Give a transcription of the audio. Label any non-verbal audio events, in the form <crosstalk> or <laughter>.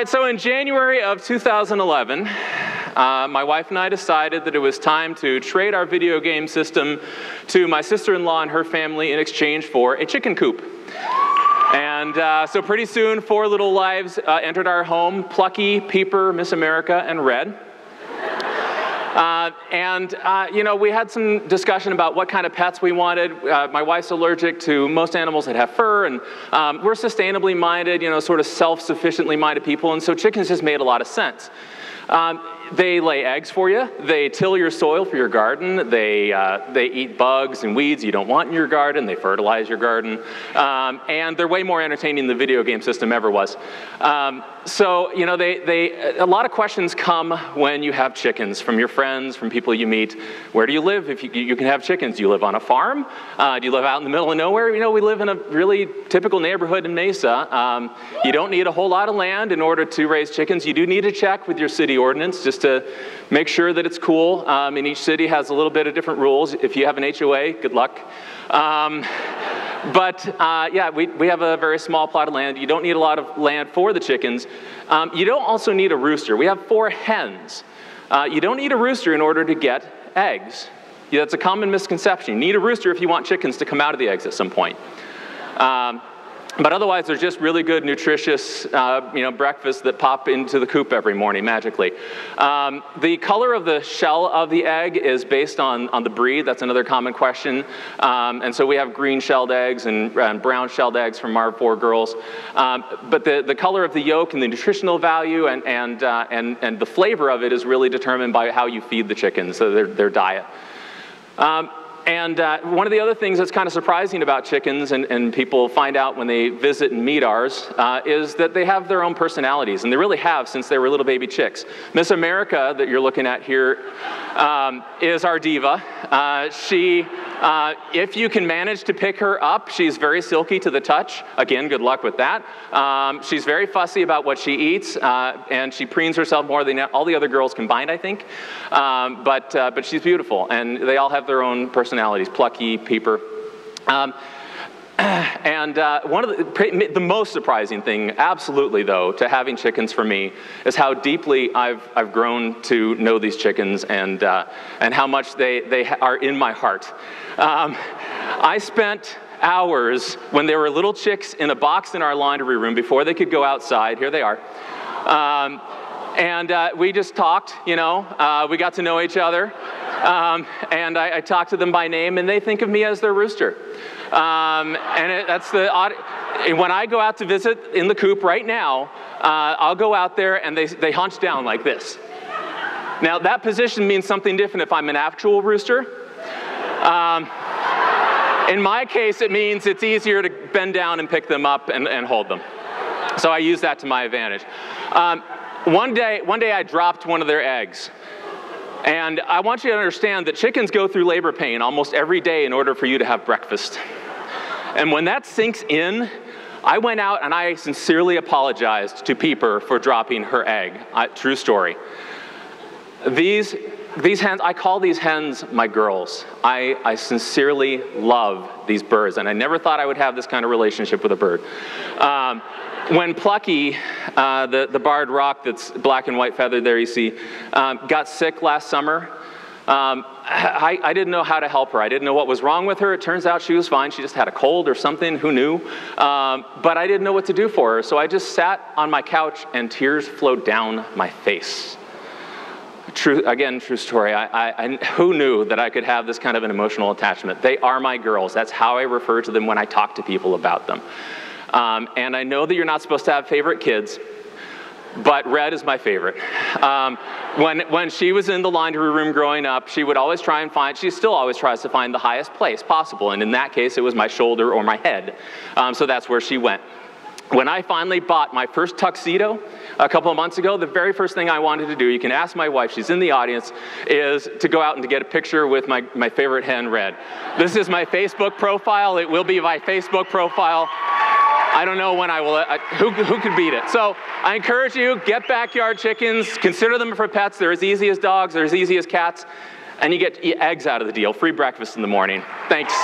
right, so in January of 2011, uh, my wife and I decided that it was time to trade our video game system to my sister in law and her family in exchange for a chicken coop. And uh, so pretty soon, four little lives uh, entered our home Plucky, Peeper, Miss America, and Red. Uh, and, uh, you know, we had some discussion about what kind of pets we wanted. Uh, my wife's allergic to most animals that have fur, and um, we're sustainably minded, you know, sort of self sufficiently minded people, and so chickens just made a lot of sense. Um, they lay eggs for you. They till your soil for your garden. They, uh, they eat bugs and weeds you don't want in your garden. They fertilize your garden. Um, and they're way more entertaining than the video game system ever was. Um, so, you know, they, they, a lot of questions come when you have chickens from your friends, from people you meet. Where do you live if you, you can have chickens? Do you live on a farm? Uh, do you live out in the middle of nowhere? You know, we live in a really typical neighborhood in Mesa. Um, you don't need a whole lot of land in order to raise chickens. You do need to check with your city ordinance just to make sure that it's cool. Um, and each city has a little bit of different rules. If you have an HOA, good luck. Um, but uh, yeah, we, we have a very small plot of land. You don't need a lot of land for the chickens. Um, you don't also need a rooster. We have four hens. Uh, you don't need a rooster in order to get eggs. Yeah, that's a common misconception. You need a rooster if you want chickens to come out of the eggs at some point. Um, but otherwise, they're just really good, nutritious, uh, you know, breakfasts that pop into the coop every morning magically. Um, the color of the shell of the egg is based on, on the breed. That's another common question. Um, and so we have green shelled eggs and, and brown shelled eggs from our four girls. Um, but the, the color of the yolk and the nutritional value and, and, uh, and, and the flavor of it is really determined by how you feed the chickens, so their, their diet. Um, and uh, one of the other things that's kind of surprising about chickens, and, and people find out when they visit and meet ours, uh, is that they have their own personalities, and they really have since they were little baby chicks. Miss America, that you're looking at here, um, is our diva. Uh, she, uh, if you can manage to pick her up, she's very silky to the touch. Again, good luck with that. Um, she's very fussy about what she eats, uh, and she preens herself more than all the other girls combined, I think. Um, but, uh, but she's beautiful, and they all have their own personalities personalities Plucky, Peeper. Um, <clears throat> and uh, one of the, the most surprising thing, absolutely though, to having chickens for me is how deeply I've, I've grown to know these chickens and, uh, and how much they, they are in my heart. Um, I spent hours when they were little chicks in a box in our laundry room before they could go outside. Here they are. Um, and uh, we just talked, you know, uh, we got to know each other. Um, and I, I, talk to them by name, and they think of me as their rooster. Um, and it, that's the. When I go out to visit in the coop right now, uh, I'll go out there and they, they hunch down like this. Now, that position means something different if I'm an actual rooster. Um, in my case, it means it's easier to bend down and pick them up and, and hold them. So I use that to my advantage. Um, one day, one day I dropped one of their eggs. And I want you to understand that chickens go through labor pain almost every day in order for you to have breakfast. And when that sinks in, I went out and I sincerely apologized to Peeper for dropping her egg. I, true story. These, these hens, I call these hens my girls. I, I sincerely love these birds, and I never thought I would have this kind of relationship with a bird. Um, when Plucky, uh, the, the barred rock that's black and white feathered there you see, um, got sick last summer, um, I, I, didn't know how to help her. I didn't know what was wrong with her. It turns out she was fine. She just had a cold or something. Who knew? Um, but I didn't know what to do for her. So I just sat on my couch and tears flowed down my face. True, again, true story. I, I, who knew that I could have this kind of an emotional attachment? They are my girls. That's how I refer to them when I talk to people about them. Um, and I know that you're not supposed to have favorite kids, but red is my favorite. Um, when, when she was in the laundry room growing up, she would always try and find, she still always tries to find the highest place possible. And in that case, it was my shoulder or my head. Um, so that's where she went. When I finally bought my first tuxedo a couple of months ago, the very first thing I wanted to do, you can ask my wife, she's in the audience, is to go out and to get a picture with my, my favorite hen, Red. This is my Facebook profile. It will be my Facebook profile. I don't know when I will, uh, who, who could beat it? So I encourage you, get backyard chickens, consider them for pets. They're as easy as dogs, they're as easy as cats, and you get eggs out of the deal. Free breakfast in the morning. Thanks.